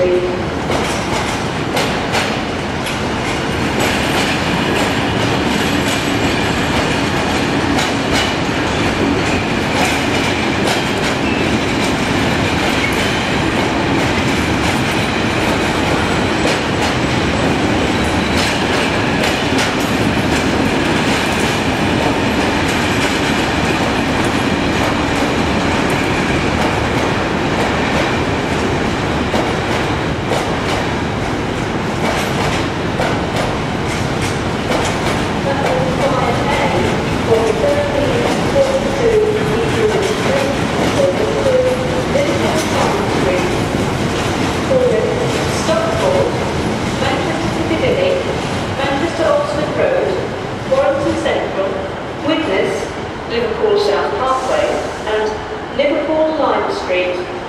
Thank you. Liverpool South Parkway and Liverpool Lime Street.